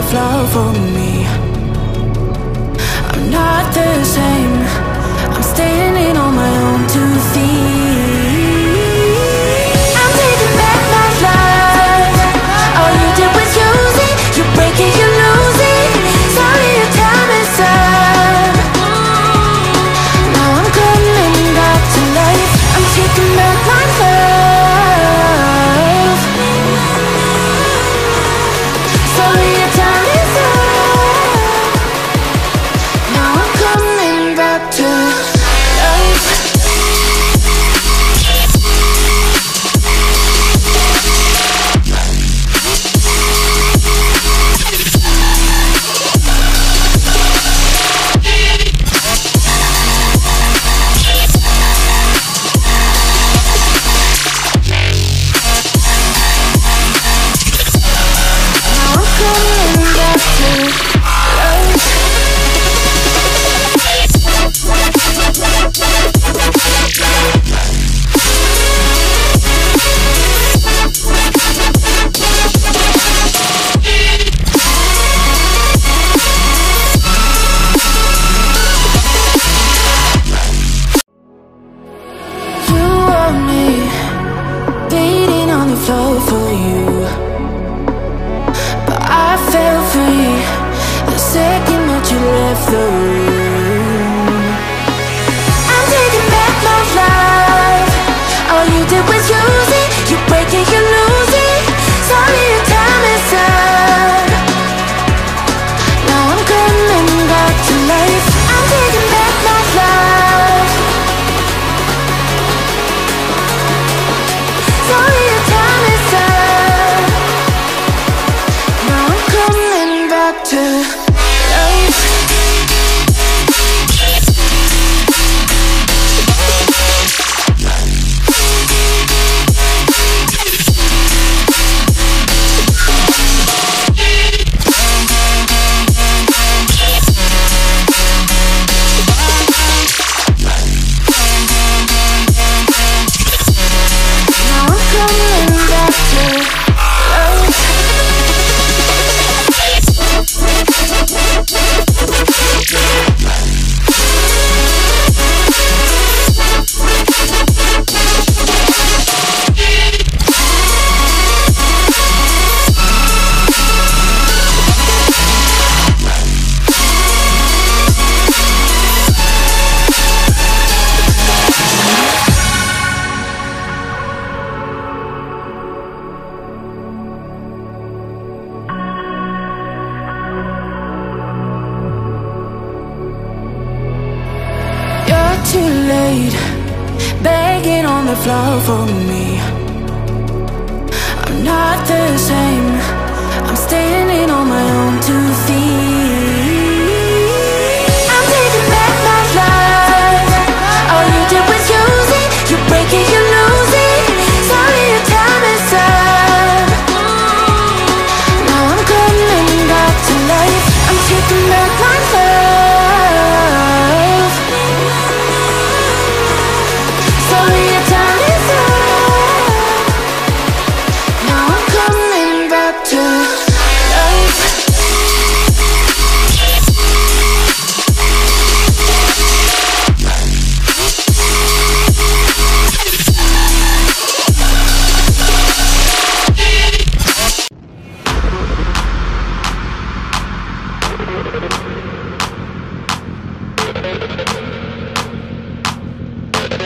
have love for me. I'm not the same. I'm standing on my own two feet. Love for me. I'm not the same. I'm standing on my own.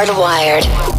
Hardwired.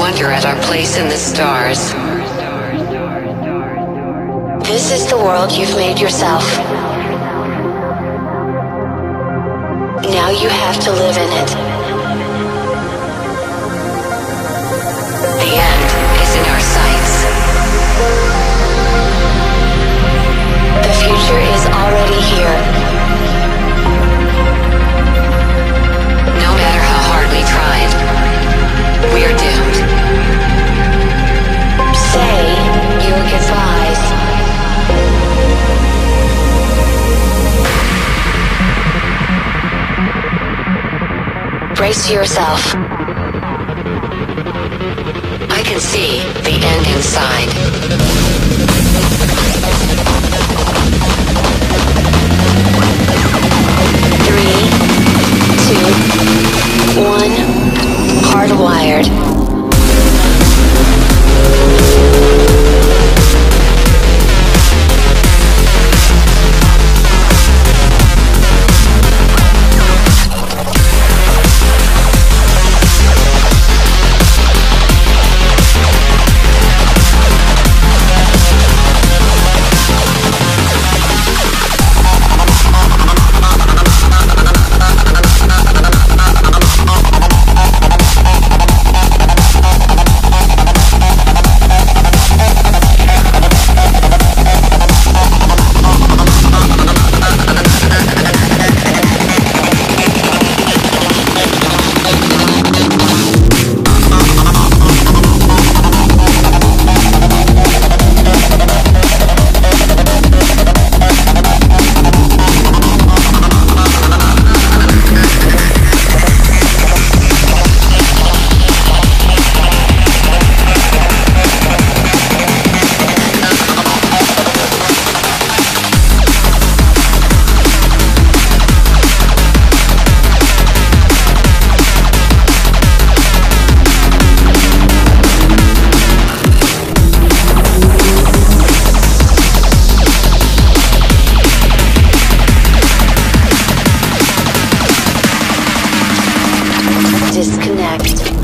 Wonder at our place in the stars. This is the world you've made yourself. Now you have to live in it. The end is in our sights. The future is already here. Brace yourself. I can see the end inside. Disconnect.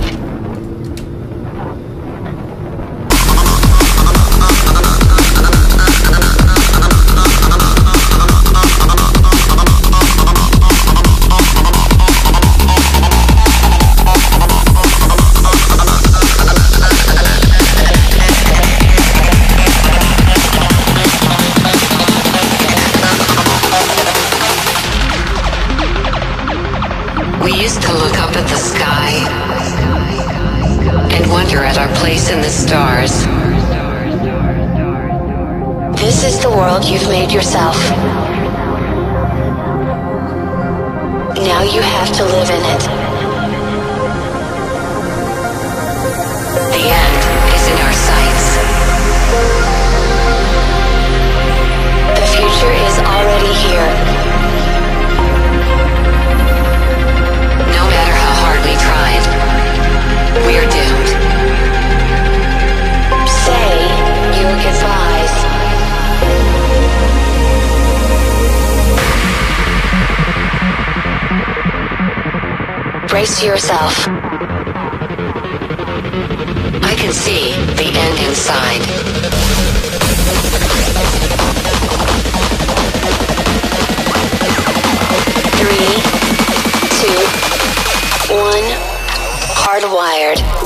The world you've made yourself. Now you have to live in it. Brace yourself. I can see the end inside. Three, two, one. Hardwired.